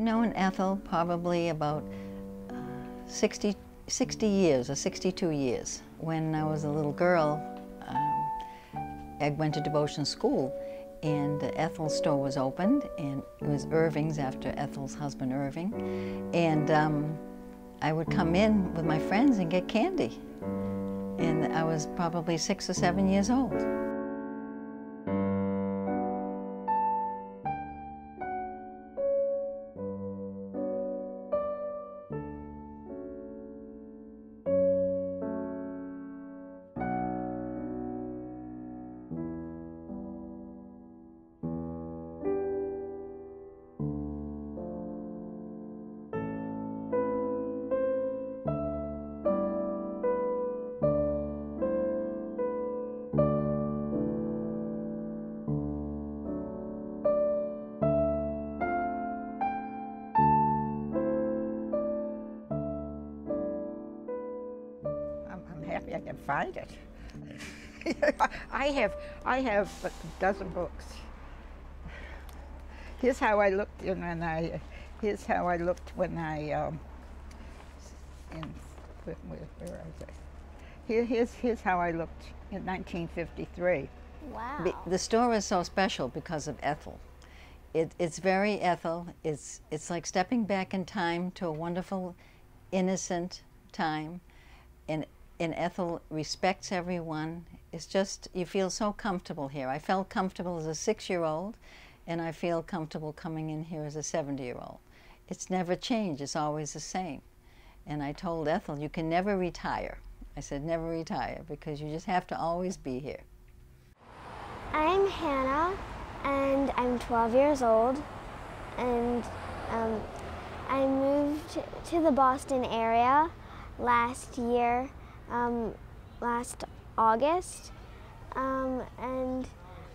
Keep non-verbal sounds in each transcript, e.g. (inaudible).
known Ethel probably about uh, 60, 60 years or 62 years. When I was a little girl, um, I went to devotion school and Ethel's store was opened and it was Irving's after Ethel's husband Irving. And um, I would come in with my friends and get candy. And I was probably six or seven years old. Find it. (laughs) I have I have a dozen books. Here's how I looked in when I. Here's how I looked when I. Um, in where, where, where is it? Here, here's here's how I looked in 1953. Wow. The, the store is so special because of Ethel. It, it's very Ethel. It's, it's like stepping back in time to a wonderful, innocent time. And, and Ethel respects everyone. It's just, you feel so comfortable here. I felt comfortable as a six year old, and I feel comfortable coming in here as a 70 year old. It's never changed, it's always the same. And I told Ethel, you can never retire. I said, never retire because you just have to always be here. I'm Hannah, and I'm 12 years old, and um, I moved to the Boston area last year, um, last August, um, and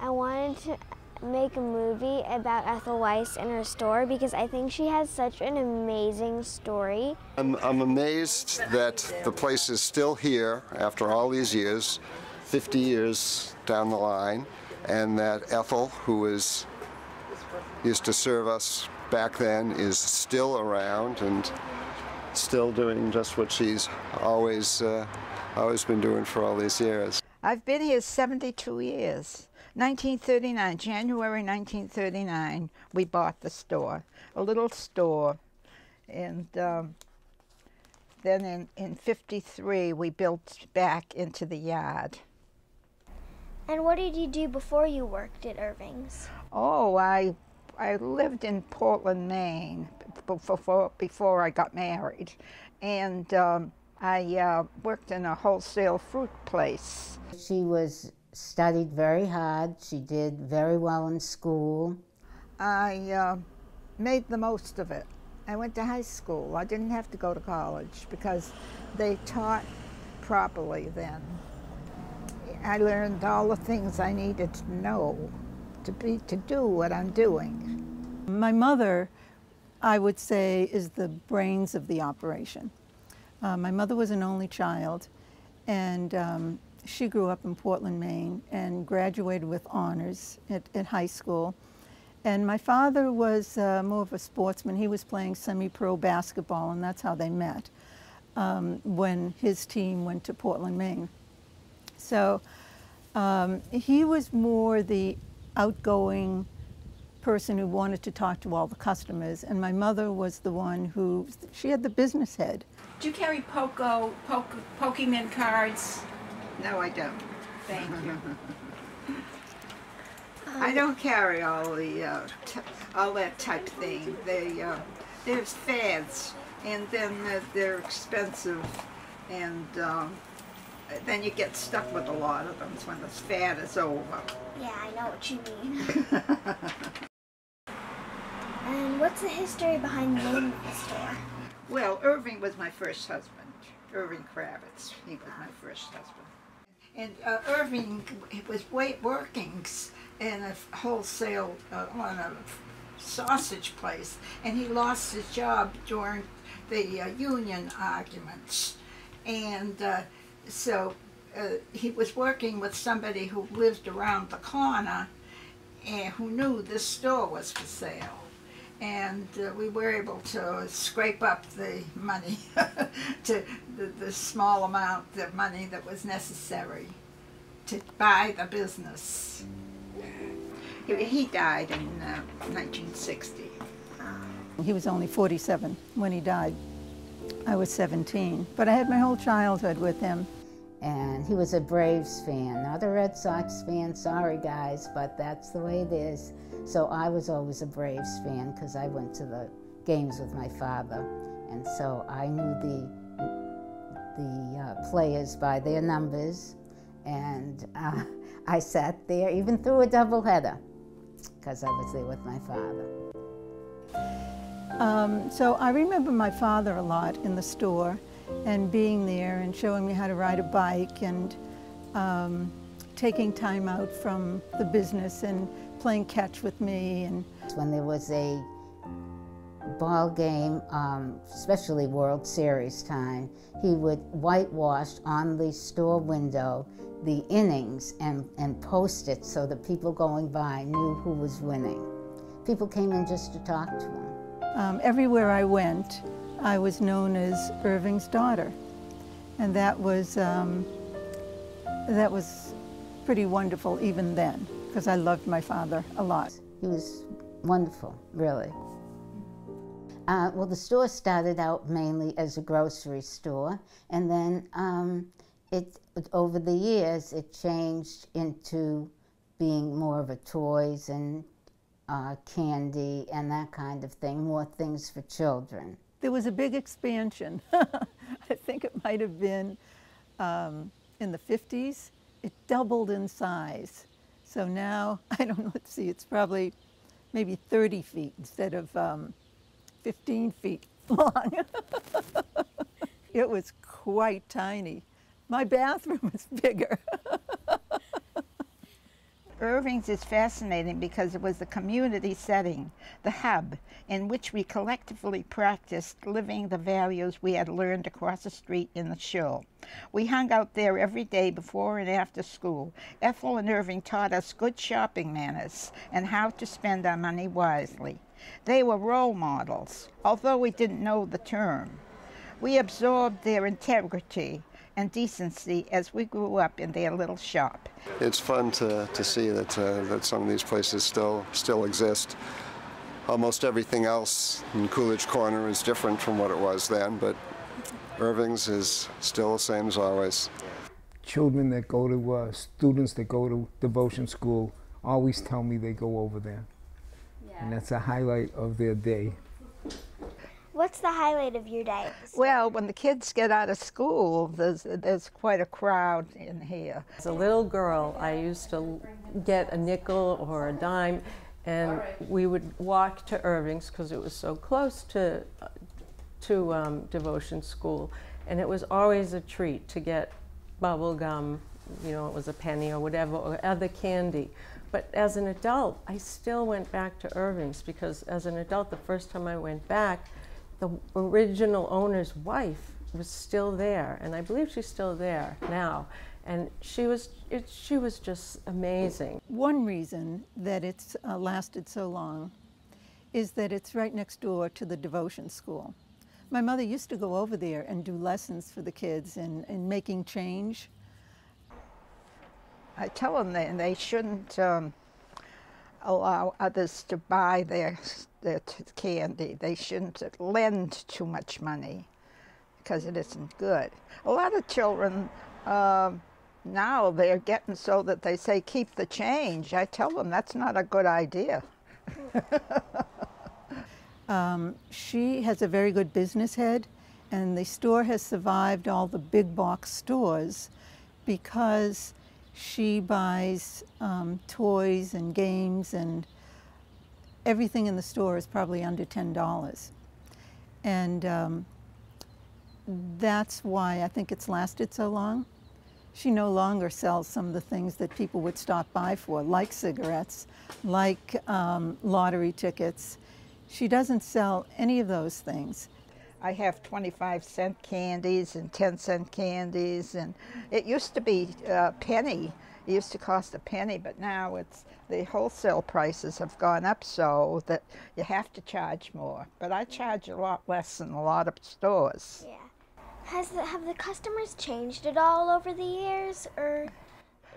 I wanted to make a movie about Ethel Weiss and her store because I think she has such an amazing story. I'm, I'm amazed that the place is still here after all these years, 50 years down the line, and that Ethel, who is used to serve us back then, is still around and still doing just what she's always uh, always been doing for all these years. I've been here 72 years. 1939, January 1939, we bought the store, a little store. And um, then in, in 53, we built back into the yard. And what did you do before you worked at Irving's? Oh, I, I lived in Portland, Maine before, before I got married. And um, I uh, worked in a wholesale fruit place. She was studied very hard. She did very well in school. I uh, made the most of it. I went to high school. I didn't have to go to college because they taught properly then. I learned all the things I needed to know to be to do what I'm doing. My mother, I would say, is the brains of the operation. Uh, my mother was an only child, and um, she grew up in Portland, Maine, and graduated with honors at, at high school. And my father was uh, more of a sportsman. He was playing semi-pro basketball, and that's how they met um, when his team went to Portland, Maine. So um, he was more the outgoing person who wanted to talk to all the customers, and my mother was the one who, she had the business head. Do you carry Poco, Poke, Pokemon cards? No, I don't. Thank you. I don't carry all the uh, t- all that type thing. They uh, there's fads, and then they're, they're expensive, and um, then you get stuck with a lot of them when the fad is over. Yeah, I know what you mean. and (laughs) what's the history behind the name of the store? Well, Irving was my first husband. Irving Kravitz. He was my first husband. And uh, Irving was working s- in a wholesale uh, on a sausage place, and he lost his job during the uh, union arguments, and uh, so uh, he was working with somebody who lived around the corner, and who knew this store was for sale, and uh, we were able to scrape up the money (laughs) to the, the small amount of money that was necessary to buy the business. He, died in uh, 1960. He was only 47 when he died. I was 17, but I had my whole childhood with him. And he was a Braves fan, not a Red Sox fan. Sorry, guys, but that's the way it is. So I was always a Braves fan because I went to the games with my father, and so I knew the the uh, players by their numbers, and uh, (laughs) I sat there even through a doubleheader because I was there with my father. Um, so I remember my father a lot in the store and being there and showing me how to ride a bike and um, taking time out from the business and playing catch with me. And when there was a ball game, um, especially World Series time, he would whitewash on the store window the innings and, and post it so that people going by knew who was winning. People came in just to talk to him. Um, everywhere I went, I was known as Irving's daughter, and that was um, that was pretty wonderful even then because I loved my father a lot. He was wonderful, really. Uh, well, the store started out mainly as a grocery store, and then um, it over the years it changed into being more of a toys and uh, candy and that kind of thing, more things for children. There was a big expansion. (laughs) I think it might have been um, in the 50s. It doubled in size. So now, (laughs) I don't know, let's see, it's probably maybe 30 feet instead of um, 15 feet (laughs) long. it was quite tiny. My bathroom was bigger. Irving's is fascinating because it was the community setting, the hub, in which we collectively practiced living the values we had learned across the street in the show. We hung out there every day before and after school. Ethel and Irving taught us good shopping manners and how to spend our money wisely. They were role models, although we didn't know the term. We absorbed their integrity and decency as we grew up in their little shop. It's fun to, to see that, uh, that some of these places still, still exist. Almost everything else in Coolidge Corner is different from what it was then, but Irving's is still the same as always. Children that go to, uh, students that go to devotion school always tell me they go over there. Yeah. And that's a highlight of their day. What's the highlight of your day? Well, when the kids get out of school, there's, there's quite a crowd in here. As a little girl, I used to get a nickel or a dime, and we would walk to Irving's because it was so close to, to um, devotion school. And it was always a treat to get bubble gum, you know, it was a penny or whatever, or other candy. But as an adult, I still went back to Irving's because as an adult, the first time I went back, the original owner's wife was still there, and I believe she's still there now. And she was, it, she was just amazing. One reason that it's uh, lasted so long is that it's right next door to the devotion school. My mother used to go over there and do lessons for the kids in, in making change. I tell them that they shouldn't um, allow others to buy their, their candy. They shouldn't lend too much money because it isn't good. A lot of children uh, now they're getting so that they say keep the change. I tell them that's not a good idea. (laughs) um, she has a very good business head and the store has survived all the big box stores because she buys um, toys and games and everything in the store is probably under $10. And um, that's why I think it's lasted so long. She no longer sells some of the things that people would stop by for, like cigarettes, like um, lottery tickets. She doesn't sell any of those things. I have 25 cent candies and 10 cent candies, and it used to be a penny It used to cost a penny, but now it's the wholesale prices have gone up so that you have to charge more. But I charge a lot less than a lot of stores. Yeah. Has the, have the customers changed at all over the years, or?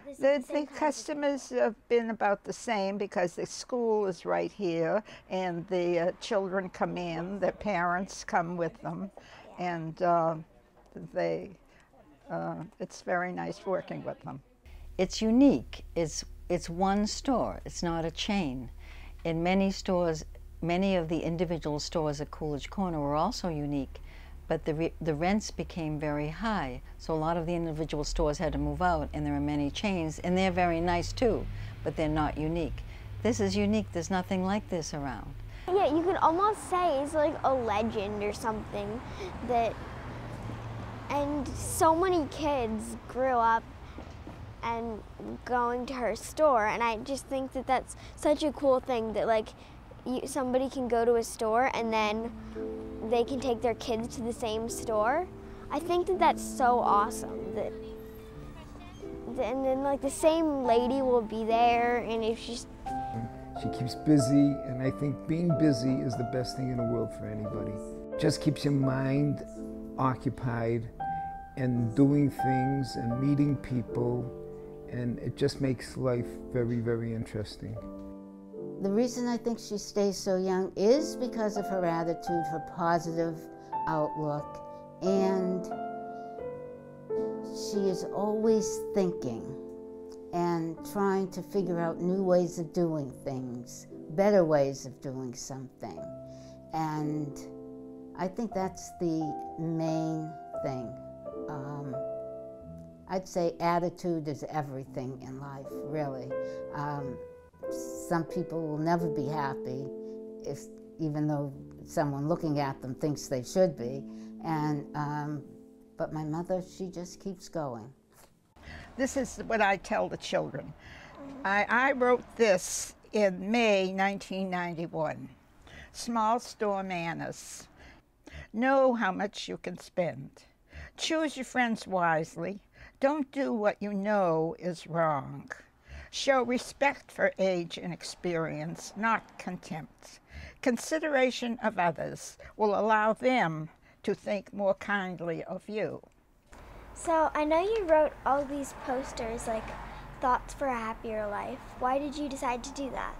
it The, the customers have been about the same because the school is right here and the uh, children come in, their parents come with them, and uh, they, uh, it's very nice working with them. It's unique. It's it's one store. It's not a chain. In many stores, many of the individual stores at Coolidge Corner were also unique, but the re- the rents became very high. So a lot of the individual stores had to move out, and there are many chains, and they're very nice too, but they're not unique. This is unique. There's nothing like this around. Yeah, you could almost say it's like a legend or something that. And so many kids grew up and going to her store, and I just think that that's such a cool thing that like you, somebody can go to a store and then they can take their kids to the same store. I think that that's so awesome that. And then, like, the same lady will be there, and if she's She keeps busy, and I think being busy is the best thing in the world for anybody. Just keeps your mind occupied and doing things and meeting people, and it just makes life very, very interesting. The reason I think she stays so young is because of her attitude, her positive outlook, and she is always thinking and trying to figure out new ways of doing things, better ways of doing something. And I think that's the main thing. I'd say attitude is everything in life, really. Um, some people will never be happy if even though someone looking at them thinks they should be and um, but my mother she just keeps going This is what I tell the children. I, I wrote this in May 1991. Small store manners. Know how much you can spend. Choose your friends wisely. Don't do what you know is wrong. Show respect for age and experience, not contempt. Consideration of others will allow them to think more kindly of you. So I know you wrote all these posters like thoughts for a happier life. Why did you decide to do that?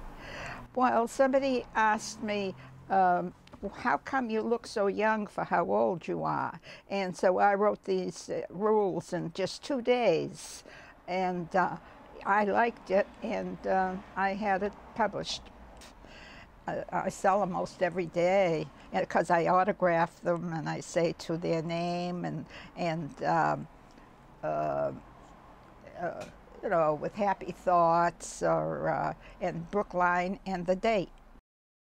Well, somebody asked me, um, how come you look so young for how old you are? And so I wrote these uh, rules in just two days. And uh, I liked it, and uh, I had it published. I, I sell them most every day because I autograph them and I say to their name and and um, uh, uh, you know with happy thoughts or uh, and Brookline and the date.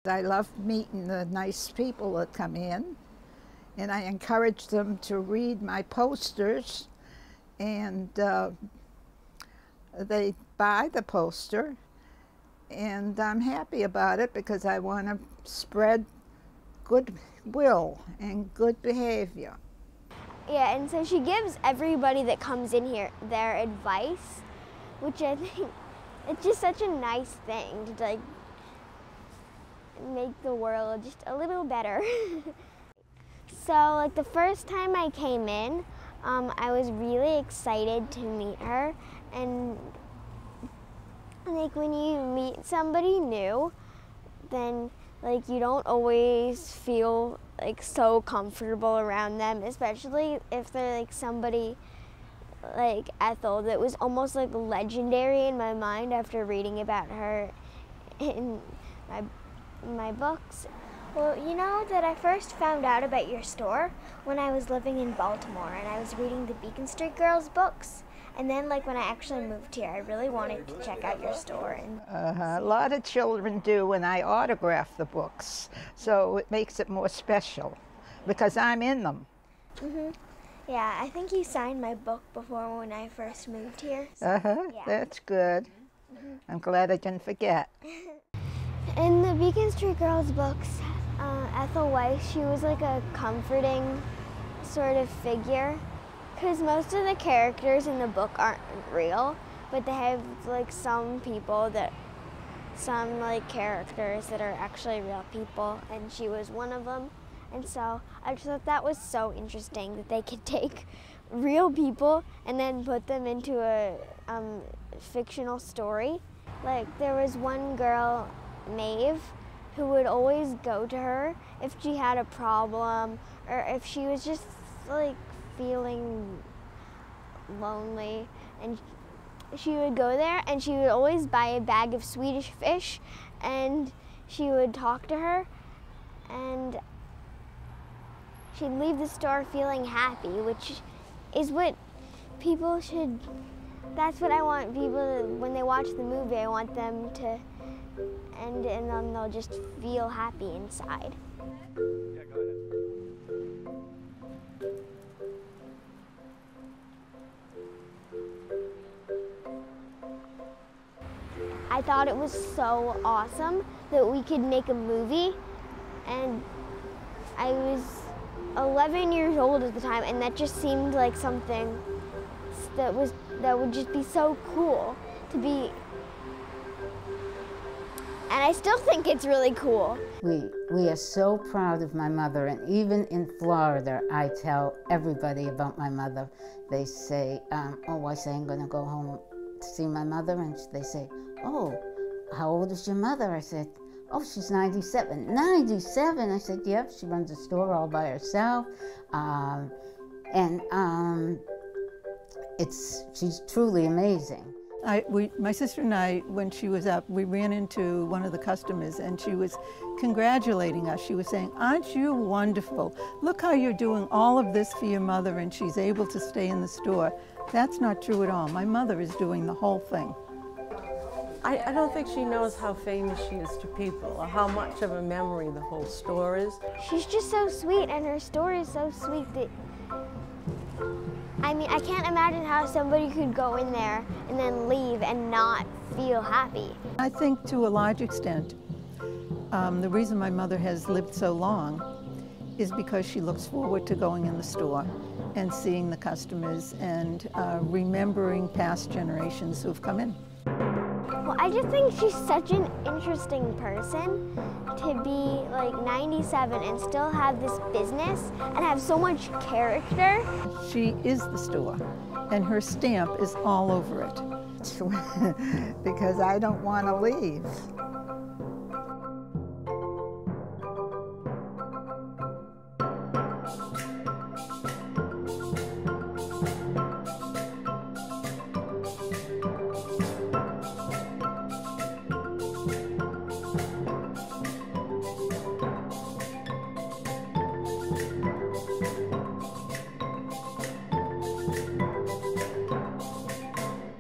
I love meeting the nice people that come in, and I encourage them to read my posters, and uh, they buy the poster and I'm happy about it because I want to spread goodwill and good behavior. Yeah, and so she gives everybody that comes in here their advice, which I think it's just such a nice thing to like make the world just a little better. (laughs) so like the first time I came in, um, I was really excited to meet her and like when you meet somebody new, then like you don't always feel like so comfortable around them, especially if they're like somebody like Ethel that was almost like legendary in my mind after reading about her in my my books. Well, you know that I first found out about your store when I was living in Baltimore and I was reading the Beacon Street Girls books. And then, like when I actually moved here, I really wanted to check out your store. And Uh, a lot of children do, and I autograph the books, so it makes it more special because I'm in them. yeah, I think you signed my book before when I first moved here. Uh huh. Yeah. That's good. I'm glad I didn't forget. (laughs) In the Beacon Street Girls books, uh, Ethel Weiss, she was like a comforting sort of figure. Because most of the characters in the book aren't real, but they have like some people that some like characters that are actually real people, and she was one of them. And so I just thought that was so interesting that they could (laughs) take real people and then put them into a um, fictional story. Like there was one girl, Maeve, who would always go to her if she had a problem or if she was just like feeling lonely. And she would go there and she would always buy a bag of Swedish fish and she would talk to her and she'd leave the store feeling happy, which is what people should that's what I want people to, when they watch the movie, I want them to end and then they'll just feel happy inside. I thought it was so awesome that we could make a movie and I was 11 years old at the time and that just seemed like something that was that would just be so cool to be and I still think it's really cool. We, we are so proud of my mother, and even in Florida, I tell everybody about my mother. They say, um, Oh, I say I'm going to go home to see my mother, and they say, Oh, how old is your mother? I said, Oh, she's 97. 97? I said, Yep, she runs a store all by herself. Um, and um, it's, she's truly amazing. I, we, my sister and I, when she was up, we ran into one of the customers and she was congratulating us. She was saying, Aren't you wonderful? Look how you're doing all of this for your mother and she's able to stay in the store. That's not true at all. My mother is doing the whole thing. I, I don't think she knows how famous she is to people or how much of a memory the whole store is. She's just so sweet and her store is so sweet that I mean, I can't imagine how somebody could go in there and then leave and not feel happy. I think to a large extent, um, the reason my mother has lived so long is because she looks forward to going in the store and seeing the customers and uh, remembering past generations who've come in. Well, I just think she's such an interesting person to be like 97 and still have this business and have so much character. She is the store, and her stamp is all over it. (laughs) because I don't want to leave.